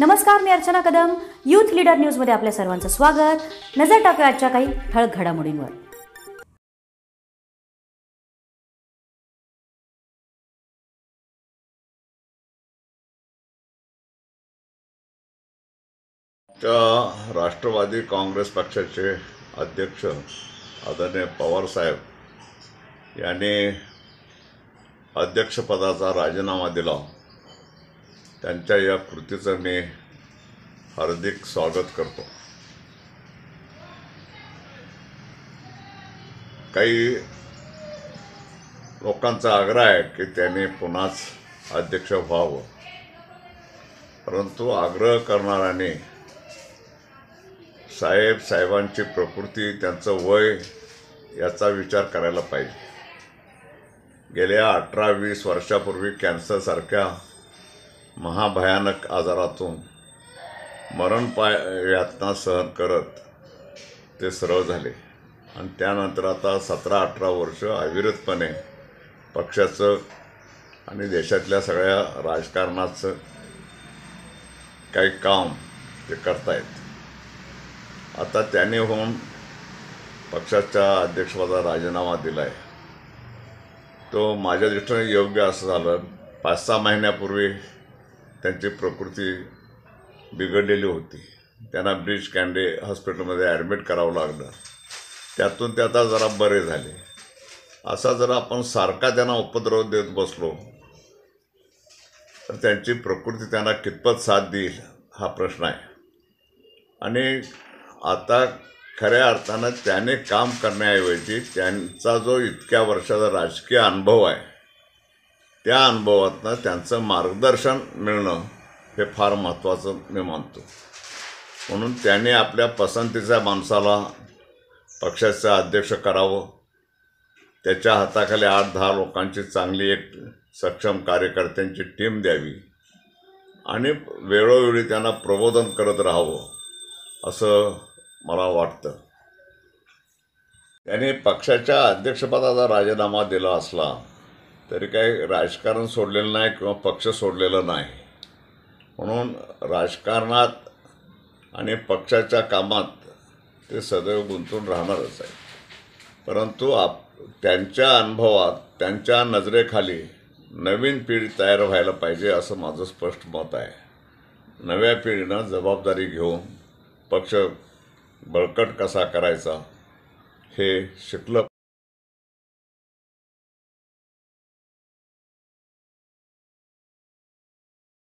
नमस्कार मी Archana Kadam. Youth leader न्यूजमध्ये आपल्या सर्वांचं स्वागत. नजर टाकूया आजच्या काही ठळक घडामोडींवर. त्या राष्ट्रवादी काँग्रेस पक्षाचे अध्यक्ष आदरणीय पवारसाहेब यांनी अध्यक्षपदाचा राजीनामा दिला. त्यांच्या या कृतीचं मी हार्दिक स्वागत करतो. काही लोकांचा आग्रह आहे की त्यांनी पुन्हाच अध्यक्ष व्हावं. परंतु आग्रह करणाऱ्याने साहेब साहेबांची प्रकृती त्यांचं वय याचा विचार करायला पाहिजे. गेल्या अठरा वीस वर्षापूर्वी कॅन्सरसारख्या महाभयानक आजारातून मरण पाय यातना सहन करत ते सरळ झाले. आणि त्यानंतर आता सतरा अठरा वर्ष अविरतपणे पक्षाचं आणि देशातल्या सगळ्या राजकारणाचं काही काम ते करतायत. आता त्याने होऊन पक्षाच्या अध्यक्षपदाचा राजीनामा दिला आहे तो माझ्या दृष्टीने योग्य असं झालं. पाच सहा महिन्यापूर्वी त्यांची प्रकृती बिघडलेली होती. त्यांना ब्रिज कॅन्डे हॉस्पिटलमध्ये ॲडमिट करावं लागलं. त्यातून ते आता जरा बरे झाले. असा जर आपण सारखा त्यांना उपद्रव देत बसलो तर त्यांची प्रकृती त्यांना कितपत साथ देईल हा प्रश्न आहे. आणि आता खऱ्या अर्थानं त्याने काम करण्याऐवजी त्यांचा जो इतक्या वर्षाचा राजकीय अनुभव आहे त्या अनुभवातनं त्यांचं मार्गदर्शन मिळणं हे फार महत्त्वाचं मी मानतो. म्हणून त्याने आपल्या पसंतीच्या माणसाला पक्षाचं अध्यक्ष करावं. त्याच्या हाताखाली आठ दहा लोकांची चांगली एक सक्षम कार्यकर्त्यांची टीम द्यावी आणि वेळोवेळी त्यांना प्रबोधन करत राहावं असं मला वाटतं. त्याने पक्षाच्या अध्यक्षपदाचा राजीनामा दिला असला तरी काही राजकारण सोडलेलं नाही किंवा पक्ष सोडलेला नाही. म्हणून राजकारणात आणि पक्षाच्या कामात ते सदैव गुंतून राहणारच आहे परंतु आप त्यांच्या अनुभवात त्यांच्या नजरेखाली नवीन पिढी तयार व्हायला पाहिजे असं माझं स्पष्ट मत आहे. नव्या पिढीनं जबाबदारी घेऊन पक्ष बळकट कसा करायचा हे शिकलं